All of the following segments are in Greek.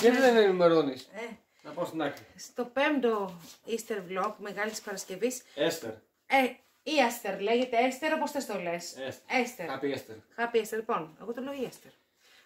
γιατί με- δεν ενημερώνεις; ε, Να πάω στην άκρη. στο πέμπτο Easter vlog Μεγάλης Παρασκευής Έστερ. ε, η Έστερ λέγεται Έστερ όπως θες το λες Έστερ. Έστερ Happy Έστερ. Happy Έστερ λοιπόν εγώ το λέω η Έστερ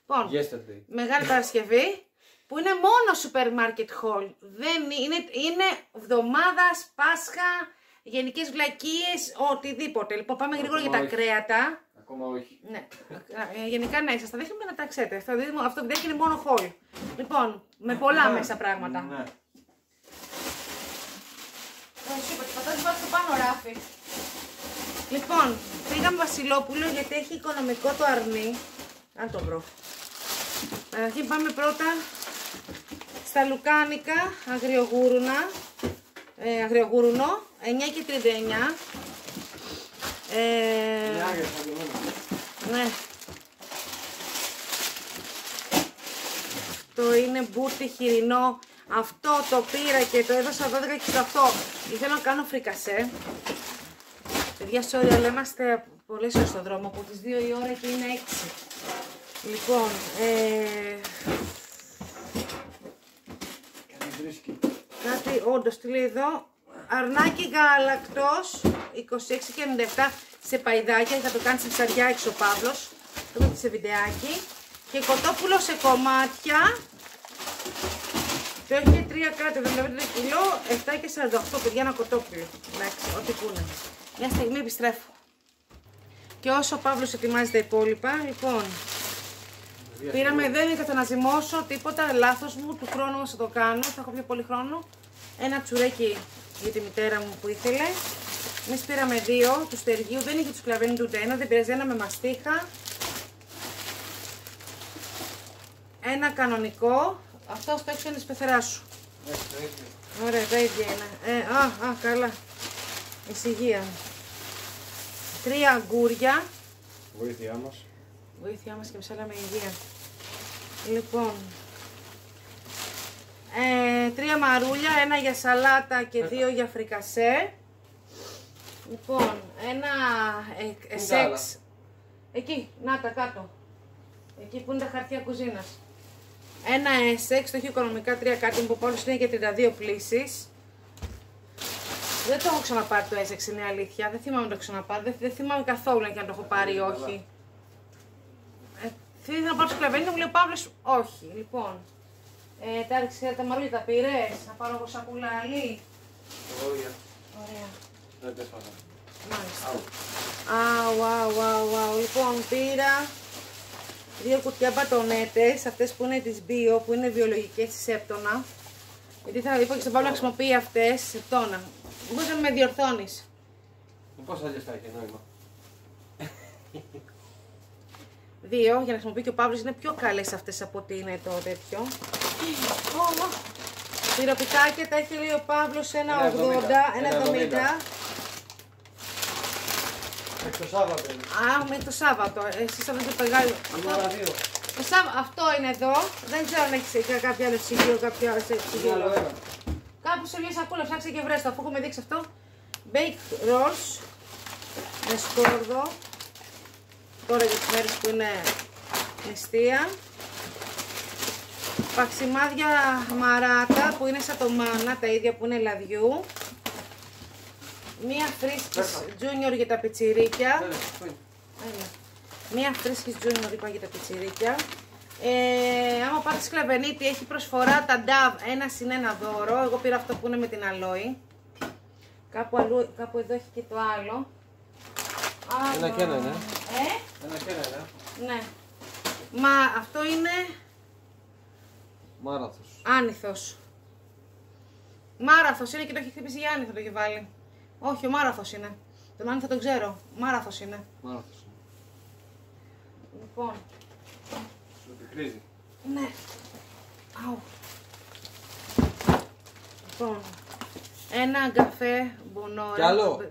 λοιπόν Yesterday. Μεγάλη Παρασκευή που είναι μόνο σούπερ μάρκετ hall. Δεν είναι, είναι εβδομάδας, Πάσχα, γενικές βλακίες, οτιδήποτε. Λοιπόν, πάμε γρήγορα για τα όχι. κρέατα. Ακόμα όχι. Ναι, ε, γενικά ναι, σας τα δείχνουμε να τα ξέρετε. Αυτό, δίδυμο- αυτό δεν είναι μόνο hall. Λοιπόν, με πολλά Ναι. μέσα πράγματα. Ναι. Ε, σου είπα, τις πατάτες βάζω στο πάνω ράφι. Λοιπόν, πήγαμε Βασιλόπουλο γιατί έχει οικονομικό το αρνί. Αν το βρω. Καταρχήν πάμε πρώτα στα λουκάνικα αγριογούρουνα. Ε, αγριογούρουνο, 9 και 39. Ε, ναι. Το είναι μπούτι χοιρινό. Αυτό το πήρα και το έδωσα 12 και 8. Ήθελα να κάνω φρικασέ. Παιδιά, sorry, αλλά είμαστε πολλές ώρες στον δρόμο. Από τις 2 η ώρα και είναι 6. Λοιπόν, ε, Κανείς βρίσκει. κάτι όντως τι λέει εδώ. Αρνάκι γάλακτος 26 και 97 σε παϊδάκια. Θα το κάνει σε ψαριά έξω ο Παύλος. Το δείτε σε βιντεάκι. Και κοτόπουλο σε κομμάτια. Το έχει και 3 κράτη, 75 κιλό, 7 και 48 παιδιά ένα κοτόπουλο. Εντάξει, ό,τι πούνε. Μια στιγμή επιστρέφω. Και όσο ο Παύλος ετοιμάζει τα υπόλοιπα, λοιπόν, Πήραμε, δεν είναι να ζυμώσω τίποτα, λάθος μου, του χρόνου όμως θα το κάνω, θα έχω πιο πολύ χρόνο. Ένα τσουρέκι για τη μητέρα μου που ήθελε. Εμείς πήραμε δύο του στεργίου, δεν είχε τους κλαβένι ούτε ένα, δεν πειράζει ένα με μαστίχα. Ένα κανονικό, αυτό στο έξω είναι της πεθεράς σου. Ναι, το ίδιο. Ωραία, τα ίδια είναι. Ε, α, α, καλά. Εισηγεία. Τρία αγκούρια. Βοήθειά μας. Βοήθειά μας και ψάλα με υγεία. Λοιπόν, ε, τρία μαρούλια, ένα για σαλάτα και δύο για φρικασέ. Λοιπόν, ένα ε, Πού τα άλλα; εσέξ. Εκεί, να τα κάτω. Εκεί που είναι τα χαρτιά κουζίνας. Ένα εσέξ, το έχει οικονομικά τρία κάτι που πάνω είναι για 32 πλήσεις. Δεν το έχω ξαναπάρει το Essex, είναι αλήθεια. Δεν θυμάμαι να το έχω ξαναπάρει. Δεν, δεν θυμάμαι καθόλου αν και αν το έχω πάρει ή όχι. Ε, Θέλεις να πάρω το σκλαβένι, μου λέει ο Παύλος, όχι. Λοιπόν, ε, τα, ρίξε, τα μαρούλια τα πήρες, να πάρω εγώ σακούλα άλλη. Ωραία. Ωραία, Δεν τα έσπασα. μάλιστα. Αου. Αου, αου, αου, αου. Λοιπόν, πήρα δύο κουτιά μπατονέτες, αυτές που είναι της Bio, που είναι βιολογικές της Σέπτονα. Γιατί θα είπα και στον Παύλο να χρησιμοποιεί αυτές, Σεπτόνα. Μπορείς να με διορθώνεις; Πώς αλλιώς θα έχεις νόημα. Δύο, για να χρησιμοποιεί και ο Παύλος είναι πιο καλές αυτές από ότι είναι το τέτοιο. Πυροπιτάκια τα έχει λέει ο Παύλος ένα 80, ένα 70. Μέχρι το Σάββατο είναι. Α, μέχρι το Σάββατο. Εσείς θα το πεγάλιο. Είναι άλλα δύο. Το Σάββα- Αυτό είναι εδώ. Δεν ξέρω αν έχεις κάποιο άλλο ψυγείο, κάποιο άλλο Είναι ψυγείο. άλλο ένα. Κάπου σε μια σακούλα ψάξε και βρες το, αφού έχουμε δείξει αυτό. Baked rolls με σκόρδο. Τώρα για τις μέρες που είναι νηστεία. Παξιμάδια μαράτα που είναι σαν το μάνα, τα ίδια που είναι λαδιού. Μία φρίσκης junior για τα πιτσιρίκια. Ναι, ναι, πού είναι; Έλα. Μία φρίσκης junior είπα για τα πιτσιρίκια. Ε, άμα πάτε σκλαβενίτη έχει προσφορά τα DAV ένα συν ένα δώρο. Εγώ πήρα αυτό που είναι με την αλόη. Κάπου, αλλού, κάπου εδώ έχει και το άλλο. Ένα Άμα- και ένα είναι. Ε, Ένα και ένα, ένα. ναι. Μα αυτό είναι Μάραθος. άνηθος. Μάραθος είναι και το έχει χτυπήσει για άνηθο το έχει βάλει. Όχι, ο μάραθος είναι. Τον άνηθο τον ξέρω. Μάραθος είναι. Μάραθος. είναι. Λοιπόν, Σου πικρίζει. Ναι. Αου. Λοιπόν, ένα καφέ μπονόρα. Κι άλλο.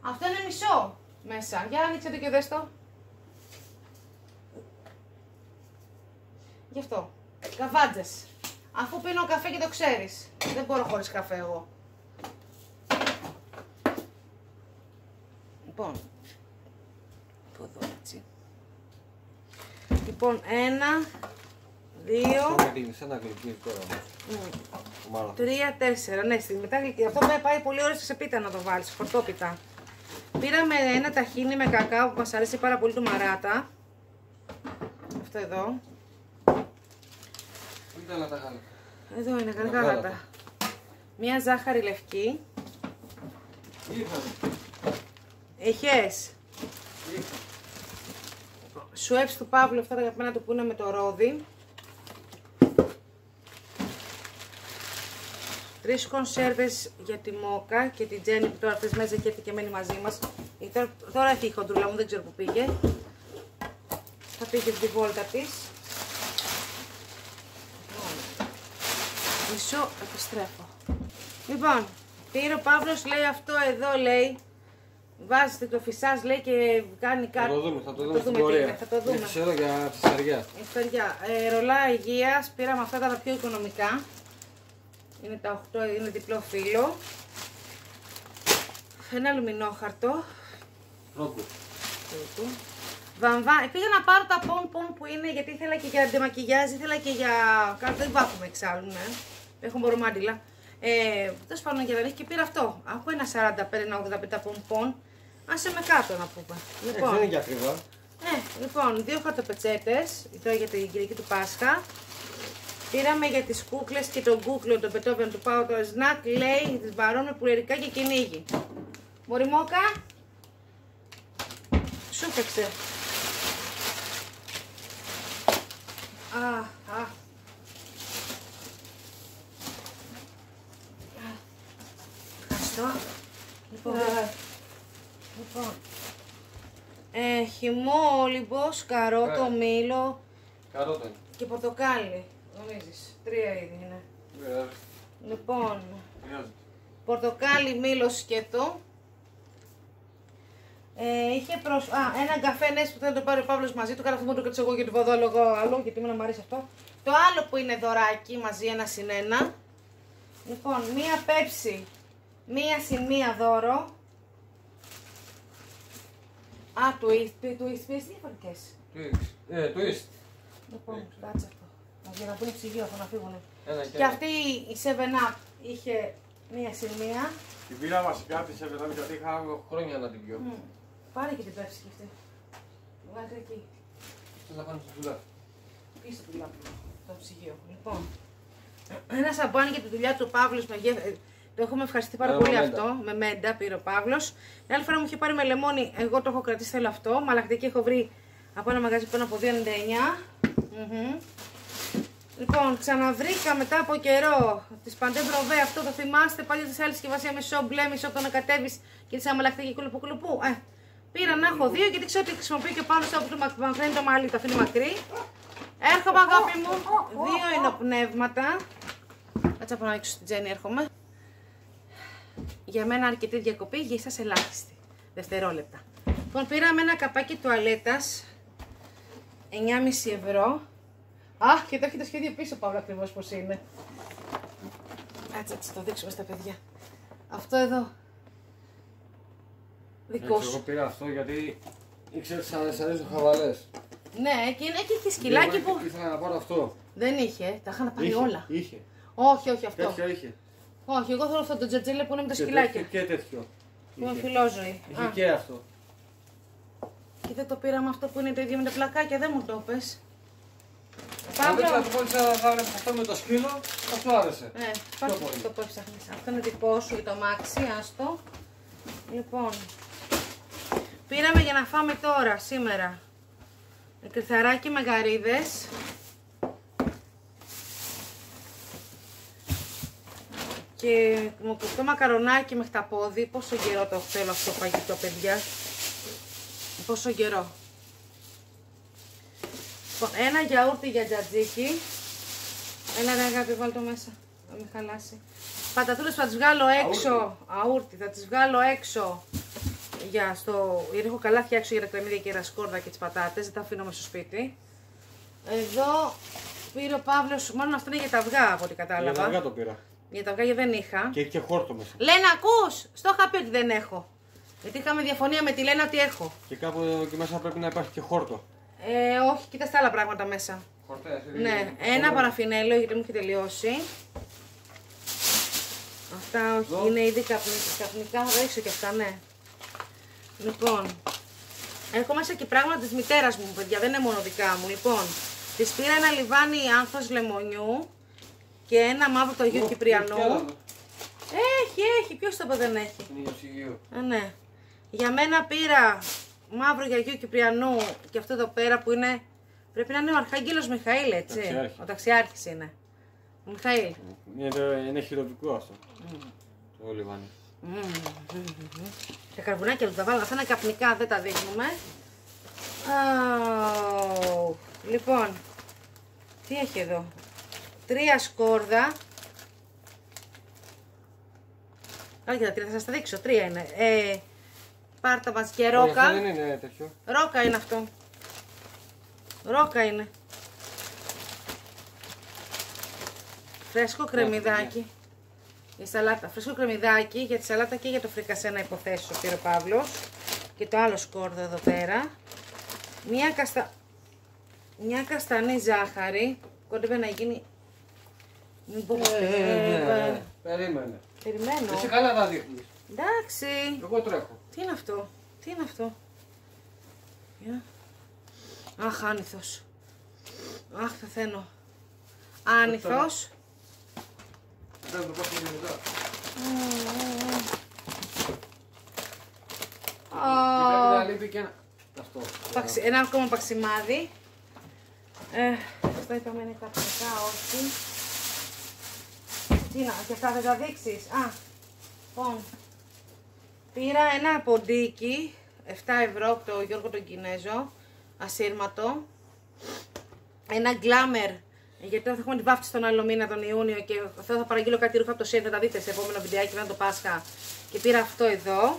Αυτό είναι μισό μέσα. Για άνοιξε το και δες το. Γι' αυτό. Καβάτζες. Αφού πίνω καφέ και το ξέρεις. Δεν μπορώ χωρίς καφέ εγώ. Λοιπόν. Από εδώ έτσι. Λοιπόν, ένα, δύο, Αυτό με δίνεις, ένα γλυκί τώρα. Το μάλλον. τρία, τέσσερα. Ναι, στη μετά γλυκή. Αυτό με πάει πολύ ωραία σε πίτα να το βάλεις, χορτόπιτα. Πήραμε ένα ταχίνι με κακάο που μας αρέσει πάρα πολύ του μαράτα. Αυτό εδώ. Πού ήταν να τα κάνω. Εδώ είναι Τα γαργάλατα. γάλατα. Μία ζάχαρη λευκή. Ήρθανε. Έχες. Ήρθανε. Σουέψ του Παύλου, αυτά τα αγαπημένα του που είναι με το ρόδι. Τρεις κονσέρβες για τη Μόκα και τη Τζέννη που τώρα αυτές μέσα έχει έρθει και μένει μαζί μας. Γιατί Τώρα, τώρα έχει η χοντρούλα μου, δεν ξέρω που πήγε. Θα πήγε στη βόλτα της. Μισό, επιστρέφω. Λοιπόν, πήρε ο Παύλος, λέει αυτό εδώ, λέει. Βάζετε το φυσάς, λέει και κάνει Θα κάτι. το δούμε, θα το Θα δούμε στην τι είναι, πορεία. Θα το δούμε. Έχεις εδώ για τη σαριά. Ιστοριά. Ε, ρολά υγείας, πήραμε αυτά τα πιο οικονομικά. Είναι τα 8, είναι διπλό φύλλο. Ένα αλουμινόχαρτο. Ρόγκου. Βαμβά. Ε, Πήγα να πάρω τα πον πον που είναι γιατί ήθελα και για αντιμακιγιάζ, ήθελα και για. Κάτι δεν βάφουμε εξάλλου, ναι. Έχω μπορομάντιλα. Ε, Τέλος πάντων για να έχει και πήρα αυτό. Από ένα 45, ένα 85 πον πον. Άσε με κάτω να πούμε. Ε, δεν είναι και ακριβά. Ε, λοιπόν, δύο χαρτοπετσέτες, εδώ για την Κυριακή του Πάσχα. Πήραμε για τις κούκλες και τον κούκλο, τον πετόβεν του πάω το σνακ, λέει, τις βαρών με πουλερικά και κυνήγι. Μωριμόκα, σου φέξε. Α, α. Ευχαριστώ. Λοιπόν, λοιπόν, ε, χυμό, όλυμπος, καρότο, Ε. μήλο Καρότα είναι. και πορτοκάλι. Νομίζεις, τρία είδη είναι. Ε, Λοιπόν, Χρειάζεται. πορτοκάλι, μήλο, σκέτο. Ε, είχε προς... Α, ένα καφέ νες που θέλει να το πάρει ο Παύλος μαζί του. Κάνα αυτό μου το κρατήσω εγώ και του βαδώ λόγω άλλο, γιατί εμένα μου αρέσει αυτό. Το άλλο που είναι δωράκι μαζί, ένα συν ένα. Λοιπόν, μία πέψη, μία συν μία δώρο. Α, twist, twist, twist, twist, διαφορετικές. Twist. Ε, twist. Λοιπόν, κάτσε αυτό. Για να μπουν ψυγείο, θα να φύγουνε. Ένα και Και ένα. αυτή η 7up είχε μία συν μία. Την πήρα βασικά τη Σεβεδάμι γιατί είχα χρόνια να την πιω. Μμ. Πάρε και την πέψη και αυτή. Βγάλτε εκεί. Θες να πάνε στο φουλά. Πίσω του λάπη. Το ψυγείο. Λοιπόν. Ένα σαμπάνι για τη δουλειά του Παύλο με γε... ε, Το έχουμε ευχαριστεί πάρα Ένα πολύ με αυτό. Με μέντα πήρε ο Παύλος. Την άλλη φορά μου είχε πάρει με λεμόνι. Εγώ το έχω κρατήσει, θέλω αυτό. Μαλακτική έχω βρει από ένα μαγαζί που είναι από 2,99. Μμμ. Λοιπόν, ξαναβρήκα μετά από καιρό τη Παντέ Μπροβέ. Αυτό το θυμάστε. Πάλι της άλλη συσκευασία μισό μπλε, μισό το να κατέβεις και τη αμαλακτική κουλουπού κουλουπού. Ε, πήρα να έχω δύο γιατί ξέρω ότι χρησιμοποιεί και πάνω στο από το μακ- μακραίνει το μαλλί, το αφήνει μακρύ. Έρχομαι αγάπη μου. Δύο εινοπνεύματα. Κάτσε από να ανοίξω στην Τζέννη, έρχομαι. Για μένα αρκετή διακοπή, για εσάς ελάχιστη. Δευτερόλεπτα. Λοιπόν, πήραμε ένα καπάκι τουαλέτας. 9,5 ευρώ. Αχ, και το έχει το σχέδιο πίσω, Παύλο, ακριβώς πώς είναι. Κάτσε, έτσι το δείξουμε στα παιδιά. Αυτό εδώ. Δικό Εγώ σου. πήρα αυτό γιατί ήξερα ότι σας αρέσουν χαβαλές. Ναι, και είναι και έχει σκυλάκι Εγώ που Ήθελα να πάρω αυτό. δεν είχε. Τα είχαν πάρει Είχε, όλα. Είχε. Όχι, όχι αυτό. Τέτοιο είχε. Όχι, εγώ θέλω αυτό το τζατζέλε που είναι με τα Και σκυλάκια. τέτοιο Και τέτοιο. Που είναι Είχε. φιλόζωη. Είχε Α, και αυτό. και δεν το πήραμε αυτό που είναι το ίδιο με τα πλακάκια, δεν μου το πες. Αν δεν Παύλο. θα πω ότι θα βλέπεις αυτό με το σκύλο, θα σου άρεσε. Ναι, πάρ' πολύ. το που έψαχνες. Αυτό είναι δικό σου για το μάξι, άστο. Λοιπόν, πήραμε για να φάμε τώρα, σήμερα. Κρυθαράκι με γαρίδες. Και μου κουστό μακαρονάκι με χταπόδι. Πόσο καιρό το θέλω αυτό το φαγητό, παιδιά. Πόσο καιρό. Λοιπόν, ένα γιαούρτι για τζατζίκι. Έλα ρε αγάπη, βάλ το μέσα. Να μην χαλάσει. Πατατούλες θα τις βγάλω έξω. Αούρτι, θα τις βγάλω έξω. Για στο... Γιατί έχω καλά φτιάξει για τα κρεμμύδια και τα σκόρδα και τις πατάτες. Δεν τα αφήνω μέσα στο σπίτι. Εδώ πήρε ο Παύλος, μάλλον αυτό είναι για τα αυγά από ό,τι Για κατάλαβα. τα αυγά το πήρα. Για τα αυγά γιατί δεν είχα. Και έχει και χόρτο μέσα. Λένα, ακούς! Στο είχα πει ότι δεν έχω. Γιατί είχαμε διαφωνία με τη Λένα ότι έχω. Και κάπου εκεί μέσα πρέπει να υπάρχει και χόρτο. Ε, όχι, κοίτας τα άλλα πράγματα μέσα. Χορτές. Ναι, ένα παραφινέλο γιατί μου έχει τελειώσει. Αυτά όχι, Εδώ. είναι ήδη καπνι- καπνικά, θα ρίξω και αυτά, ναι. Λοιπόν, έχω μέσα και πράγματα της μητέρας μου, παιδιά, δεν είναι μόνο δικά μου. Λοιπόν, της πήρα ένα λιβάνι άνθος λεμονιού και ένα μαύρο το Αγίου Κυπριανού. Έχει, έχει, ποιος το είπε δεν έχει; Είναι για ψυγείο. Α, ναι. Για μένα πήρα μαύρο για Αγίου Κυπριανού και αυτό εδώ πέρα που είναι. Πρέπει να είναι ο Αρχάγγελος Μιχαήλ, έτσι. Ταξιάρχης. Ο ταξιάρχης είναι. Ο Μιχαήλ. Είναι, είναι χειροπικό αυτό. Το λιβάνι. Τα καρβουνάκια του τα βάλω. Αυτά είναι καπνικά, δεν τα δείχνουμε. Αου. Λοιπόν, τι έχει εδώ; Τρία σκόρδα. Όχι, τα τρία θα σας τα δείξω. Τρία είναι. Ε, πάρτα μας και Όχι, ρόκα. αυτό δεν είναι τέτοιο. Ρόκα είναι αυτό. Ρόκα είναι. Φρέσκο κρεμμυδάκι. Η σαλάτα. Φρέσκο κρεμμυδάκι για τη σαλάτα και για το φρικασέ να υποθέσω πήρε ο Παύλος. Και το άλλο σκόρδο εδώ πέρα. Μια, καστα... Μια καστανή ζάχαρη. Κόντευε να γίνει... Μην πω... Ε, Ε, ναι, ναι. Περίμενε. Περιμένω. Εσύ καλά τα δείχνεις. Εντάξει. Εγώ τρέχω. Τι είναι αυτό, τι είναι αυτό; Για. Αχ, άνηθος. Αχ, πεθαίνω. Άνηθος. Δεν το πάω μετά. Πρέπει να Α, λείπει και ένα. Αυτό. παξι- Ένα ακόμα παξιμάδι. Ε, αυτά είπαμε είναι καπνικά, όχι. Τι να, και αυτά θα τα δείξεις. Α, λοιπόν. Πήρα ένα ποντίκι, 7 ευρώ από το Γιώργο τον Κινέζο, ασύρματο. Ένα γκλάμερ, γιατί θα έχουμε τη βάφτιση τον άλλο μήνα, τον Ιούνιο και αυτό θα παραγγείλω κάτι ρούχα από το ΣΕΝ, θα τα δείτε σε επόμενο βιντεάκι, να το Πάσχα. Και πήρα αυτό εδώ,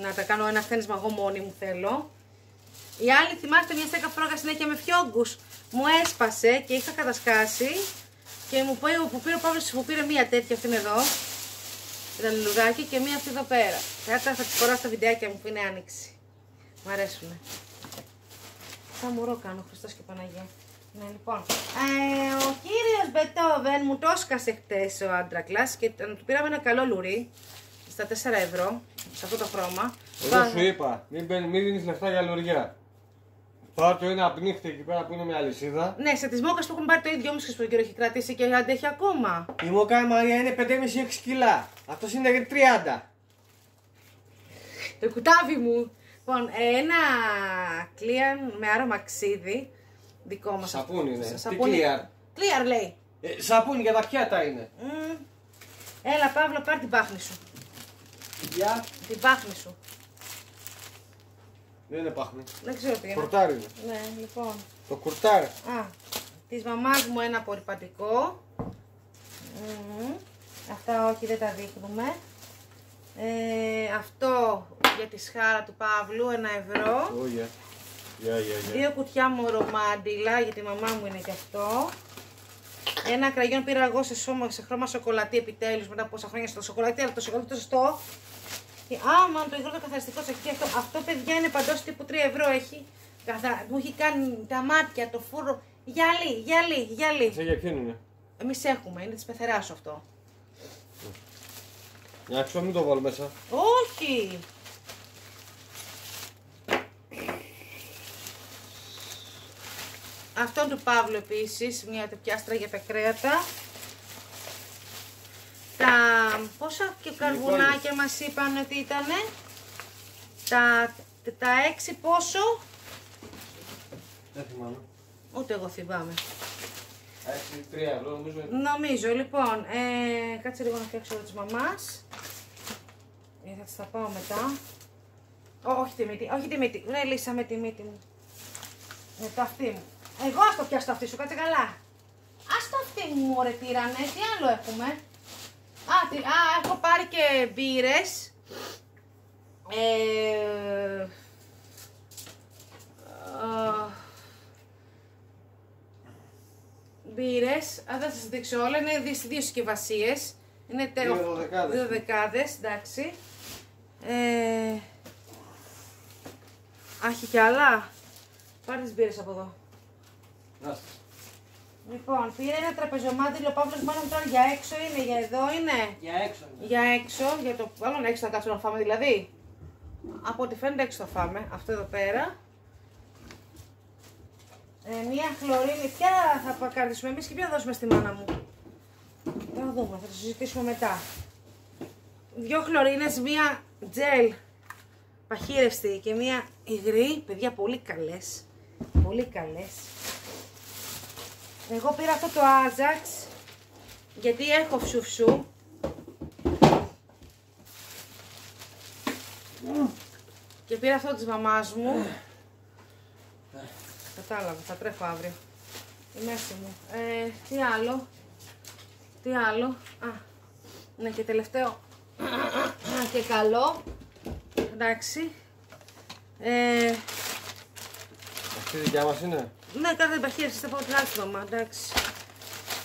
να τα κάνω ένα χτένισμα εγώ μόνη μου θέλω. Η άλλη, θυμάστε, μια στέκα φρόγα συνέχεια με φιόγκους. Μου έσπασε και είχα κατασκάσει και μου πει, που πήρε ο Παύλος, μου πήρε μια τέτοια αυτήν εδώ. Τα λουλουδάκια και μία αυτή εδώ πέρα. Κάτω θα τις φοράω στα βιντεάκια μου που είναι άνοιξη. Μ' αρέσουνε. Θα μωρό κάνω, Χριστός και Παναγία. Ναι, λοιπόν. Ε, ο κύριος Μπετόβεν μου το έσκασε χτες ο Άντρακλας και του πήραμε ένα καλό λουρί στα 4 ευρώ, σε αυτό το χρώμα. Εγώ Βάζω- σου είπα, μην, μπαίνει- μην δίνεις λεφτά για λουριά. Πάρ' το ένα πνίχτη εκεί πέρα που είναι με αλυσίδα. Ναι, σε τις μόκας που έχουν πάρει το ίδιο όμως και στο καιρό έχει κρατήσει και αντέχει ακόμα. Η Μοκά Μαρία είναι 5,5-6 κιλά. Αυτός είναι 30. Το κουτάβι μου. Λοιπόν, ένα κλίαν με άρωμα ξύδι. Δικό μας. Σαπούνι είναι. Σα- Τι σαπούνι. clear? Clear λέει. Ε, σαπούνι για τα πιάτα είναι. Μμμ. Έλα Παύλο, πάρ την πάχνη σου. Για. Την πάχνη σου. Δεν είναι πάχνη. Δεν ξέρω τι είναι. Κορτάρι είναι. Ναι, λοιπόν. Το κουρτάρι. Α, της μαμάς μου ένα απορριπαντικό. Μμμ. Αυτά όχι, δεν τα δείχνουμε. Ε, αυτό για τη σχάρα του Παύλου, ένα ευρώ. Oh, yeah. Yeah, yeah, yeah. Δύο κουτιά μορομάντιλα, για τη μαμά μου είναι και αυτό. Ένα κραγιόν πήρα εγώ σε, σώμα, σε χρώμα σοκολατή επιτέλους μετά από πόσα χρόνια στο σοκολατή, αλλά το σοκολατή το σωστό. Και, α, μα το υγρό το καθαριστικό σε εκεί αυτό. Αυτό παιδιά είναι παντός τύπου 3 ευρώ έχει. Καθα... Μου έχει κάνει τα μάτια, το φούρνο. Γυαλί, γυαλί, γυαλί. Σε για ποιον είναι; Εμείς έχουμε, είναι της πεθεράς αυτό. Για να ξέρω μην το βάλω μέσα. Όχι! Αυτό του Παύλου επίσης, μια τεπιάστρα για τα κρέατα. Τα πόσα και καρβουνάκια μας είπαν ότι ήτανε; Τα, τα έξι πόσο, Δεν θυμάμαι. ούτε εγώ θυμάμαι. Έχει 3 ευρώ νομίζω. είναι. Νομίζω, λοιπόν, ε, κάτσε λίγο να φτιάξω όλο της μαμάς. Ε, θα τις τα πάω μετά. Ω, όχι τη μύτη, όχι τη μύτη. Ναι, λύσαμε τη μύτη μου. Με το αυτί μου. Εγώ ας το πιάσω το αυτί σου, κάτσε καλά. Ας το αυτί μου, μωρέ, τύρανε. Τι άλλο έχουμε; Α, τι, α έχω πάρει και μπύρες. Ε, α, μπύρες. Α, δεν θα σας δείξω όλα. Είναι δύο, δύο συσκευασίες. Είναι τε- Δύο δωδεκάδες. δύο δεκάδες, εντάξει. Ε, α, έχει κι άλλα. Πάρε τις μπύρες από εδώ. Να Λοιπόν, πήρε ένα τραπεζομάτι, ο Παύλος μάλλον τώρα για έξω είναι, για εδώ είναι. Για έξω. ναι. Για έξω, για το άλλο έξω θα κάτσουμε να φάμε δηλαδή. Από ό,τι φαίνεται έξω θα φάμε, αυτό εδώ πέρα. Ε, μία χλωρίνη, ποια θα κρατήσουμε εμείς και ποια θα δώσουμε στη μάνα μου. Θα δούμε, θα το συζητήσουμε μετά. Δυο χλωρίνες, μία τζελ παχύρευστη και μία υγρή. Παιδιά, πολύ καλές. Πολύ καλές. Εγώ πήρα αυτό το Ajax γιατί έχω φσουφσού. Και πήρα αυτό της μαμάς μου. Κατάλαβα, θα τρέχω αύριο. Η μέση μου. Ε, τι άλλο; Τι άλλο; Α, ναι και τελευταίο. Α, και καλό. Εντάξει. Ε, Αυτή η δικιά μας είναι; Ναι, κάθε παχύρευση θα πάω την άλλη μαμά, εντάξει.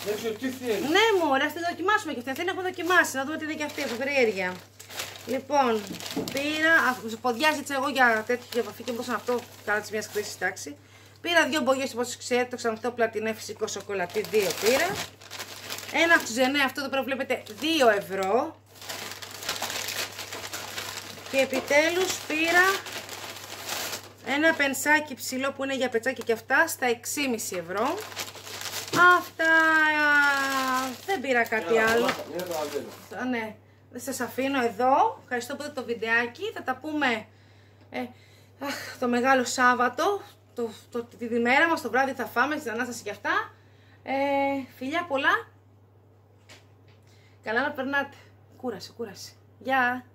Δεν ξέρω τι θέλει. Ναι, μωρέ, ας τη δοκιμάσουμε και αυτή. Αυτή την έχω δοκιμάσεις. Να δούμε τι είναι και αυτή από περιέργεια. Λοιπόν, πήρα. α, Ποδιάζεις έτσι εγώ για τέτοια για βαφή και μπορούσα αυτό καλά της μιας χρήση τάξη. Πήρα δύο μπογιές όπως ξέρετε, το ξανθό πλατινέ φυσικό σοκολατί, δύο πήρα. Ένα ξενέ, αυτό εδώ πέρα βλέπετε 2 ευρώ. Και επιτέλους πήρα ένα πενσάκι ψηλό που είναι για πετσάκι και αυτά στα 6,5 ευρώ. Αυτά δεν πήρα κάτι άλλο. Είναι το αλβένο. Α, ναι. Δεν σας αφήνω εδώ. Ευχαριστώ που είδατε το βιντεάκι. Θα τα πούμε ε, αχ, το μεγάλο Σάββατο. Το, το, τη μέρα μας, το βράδυ θα φάμε, στην Ανάσταση και αυτά. Ε, φιλιά πολλά. Καλά να περνάτε. Κούρασε, κούρασε. Γεια.